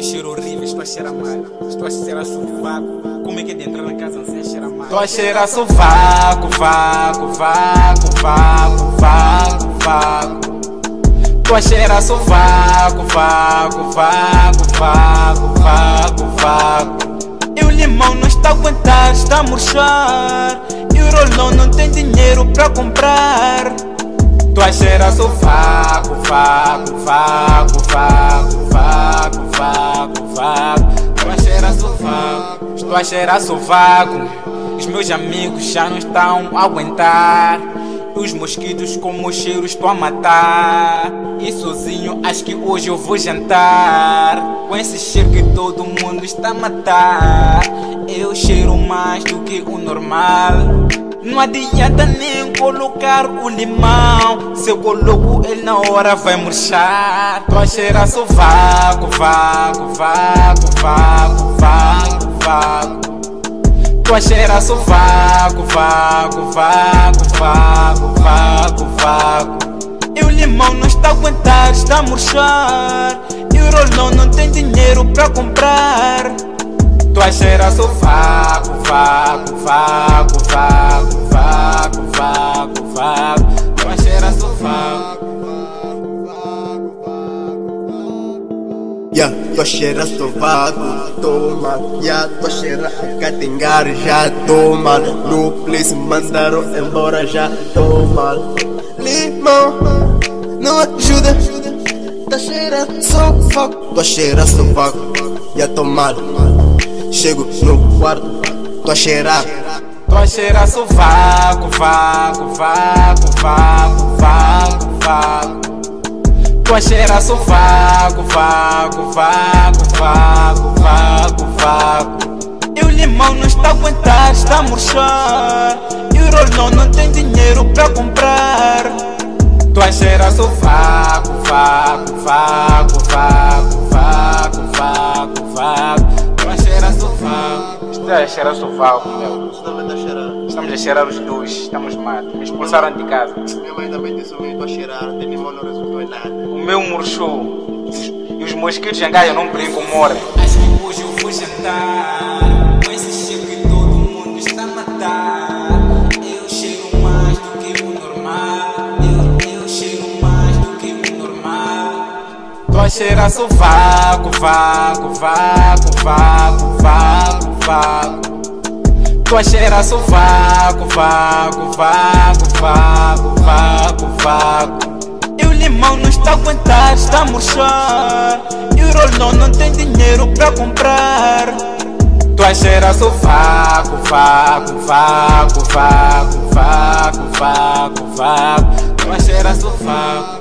Que cheiro horrível, estou a cheirar mal. Estou a cheirar sovaco. Como é que é de entrar na casa sem cheirar mal? Estou a cheirar sovaco, vaco, vaco, vaco, vaco, vaco. Estou a cheirar sovaco, vaco, vaco, vaco, vaco, vaco. E o limão não está a aguentar, está a murchar. E o rolão não tem dinheiro para comprar. Estou a cheirar sovaco, vaco, vaco, vaco, a cheirar sovaco. Os meus amigos já não estão a aguentar. Os mosquitos com o cheiro estou a matar. E sozinho acho que hoje eu vou jantar. Com esse cheiro que todo mundo está a matar. Eu cheiro mais do que o normal. Não adianta nem colocar o limão. Se eu coloco ele na hora vai murchar. Tô a cheirar sovaco, vaco, vaco, vaco, vaco, vaco. Tô a cheirar sovaco, vaco, vaco, vaco, vaco, vaco. E o limão não está a aguentar, está a murchar. E o rolão não tem dinheiro para comprar. Tô a cheirar sovaco, vaco, Yeah, tô cheira sovaco, toma Yeah, tô cheira a catingar, já tô mal No place mandaram embora, já tô mal Limão, não ajuda Tá cheira sovaco, tô cheira sovaco Yeah, tô mal Chego no quarto, tô a cheirar Tô a cheirar sovaco, vaco, vaco, vaco, vaco, Tô a cheirar sovaco, vaco, vaco, vaco, vaco, vaco. E o limão não está a aguentar, está a murchar. E o rolão não tem dinheiro para comprar. Tô a cheirar sovaco, vaco, a cheirar sovaco, meu. Você também tá cheirando Estamos a cheirar os dois, estamos mal. Me expulsaram de casa. Minha mãe também disse o meu, a cheirar Tem limão, não resultou em nada O meu murchou. E os mosquitos em Gaia não brincam, morrem. Acho que hoje eu vou jantar. Com esse cheiro que todo mundo está a matar. Eu cheiro mais do que o normal. Eu, eu cheiro mais do que o normal. Tô a cheirar sovaco, vaco, vaco, vaco, vaco, vaco. Tô a cheirar sovaco, vaco, vaco, vaco, vaco, vaco. E o limão não está aguentar, está a murchar. E o rolão não tem dinheiro para comprar. Tô a cheirar sovaco, vaco, vaco, vaco, vaco, vaco, vaco. Tô a cheirar sovaco.